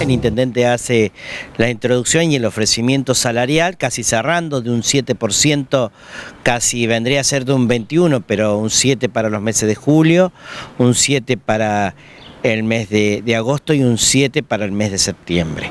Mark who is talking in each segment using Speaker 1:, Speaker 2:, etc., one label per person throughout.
Speaker 1: El intendente hace la introducción y el ofrecimiento salarial, casi cerrando de un 7%, casi vendría a ser de un 21%, pero un 7% para los meses de julio, un 7% para el mes de, agosto y un 7 para el mes de septiembre.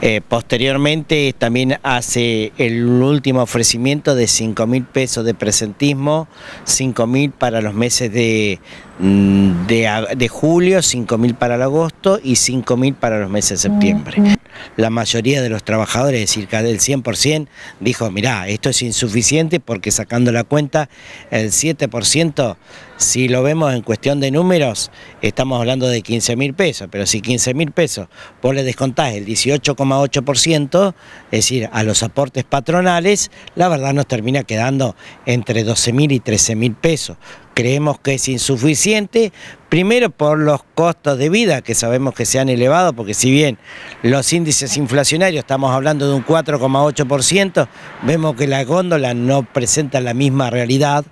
Speaker 1: Eh, posteriormente también hace el último ofrecimiento de 5 mil pesos de presentismo, 5 mil para los meses de, mm, de, de julio, 5 mil para el agosto y 5 mil para los meses de septiembre la mayoría de los trabajadores, es decir, del 100%, dijo, mirá, esto es insuficiente porque sacando la cuenta, el 7%, si lo vemos en cuestión de números, estamos hablando de 15 mil pesos, pero si 15 mil pesos vos le descontás el 18,8%, es decir, a los aportes patronales, la verdad nos termina quedando entre 12 mil y 13 mil pesos. Creemos que es insuficiente, primero por los costos de vida que sabemos que se han elevado, porque si bien los índices inflacionarios estamos hablando de un 4,8%, vemos que la góndola no presenta la misma realidad,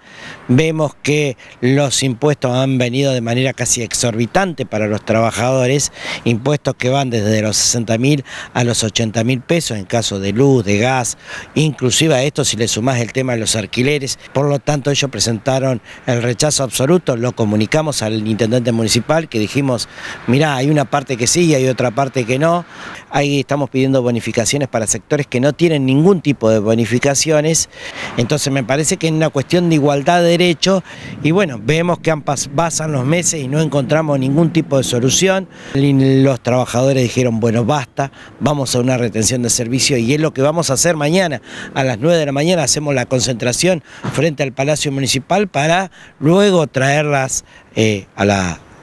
Speaker 1: vemos que los impuestos han venido de manera casi exorbitante para los trabajadores, impuestos que van desde los 60 mil a los 80 mil pesos en caso de luz, de gas, inclusive a esto si le sumás el tema de los alquileres, por lo tanto ellos presentaron el rechazo absoluto, lo comunicamos al intendente municipal que dijimos, mirá, hay una parte que sí y hay otra parte que no, ahí estamos pidiendo bonificaciones para sectores que no tienen ningún tipo de bonificaciones, entonces me parece que es una cuestión de igualdad de derechos y bueno, vemos que han pasan los meses y no encontramos ningún tipo de solución. Los trabajadores dijeron, bueno, basta, vamos a una retención de servicio y es lo que vamos a hacer mañana. A las 9 de la mañana hacemos la concentración frente al Palacio Municipal para luego traerlas eh, a, la,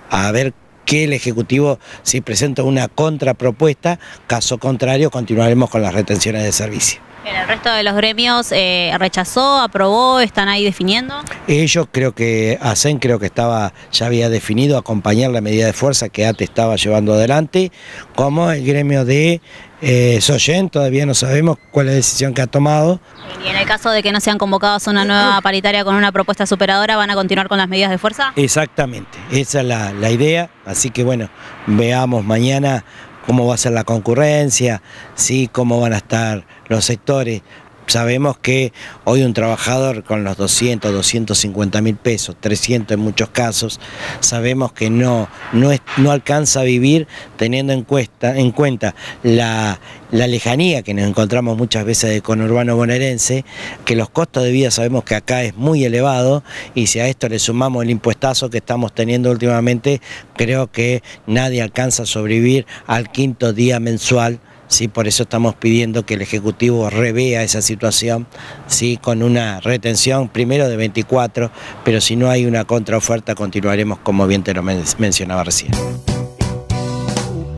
Speaker 1: a ver que el Ejecutivo si presenta una contrapropuesta, caso contrario continuaremos con las retenciones de servicio.
Speaker 2: ¿El resto de los gremios eh, rechazó, aprobó, están ahí definiendo?
Speaker 1: Ellos creo que, ACEN creo que estaba, ya había definido acompañar la medida de fuerza que ATE estaba llevando adelante, como el gremio de eh, Soyen, todavía no sabemos cuál es la decisión que ha tomado.
Speaker 2: Y en el caso de que no sean convocados a una nueva paritaria con una propuesta superadora, ¿van a continuar con las medidas de fuerza?
Speaker 1: Exactamente, esa es la, la idea, así que bueno, veamos mañana cómo va a ser la concurrencia, ¿sí? cómo van a estar los sectores. Sabemos que hoy un trabajador con los 200, 250 mil pesos, 300 en muchos casos, sabemos que no, no, alcanza a vivir teniendo en, en cuenta la, la, lejanía que nos encontramos muchas veces de conurbano bonaerense, que los costos de vida sabemos que acá es muy elevado y si a esto le sumamos el impuestazo que estamos teniendo últimamente, creo que nadie alcanza a sobrevivir al quinto día mensual ¿sí? por eso estamos pidiendo que el Ejecutivo revea esa situación ¿sí? con una retención primero de 24, pero si no hay una contraoferta continuaremos como bien te lo mencionaba recién.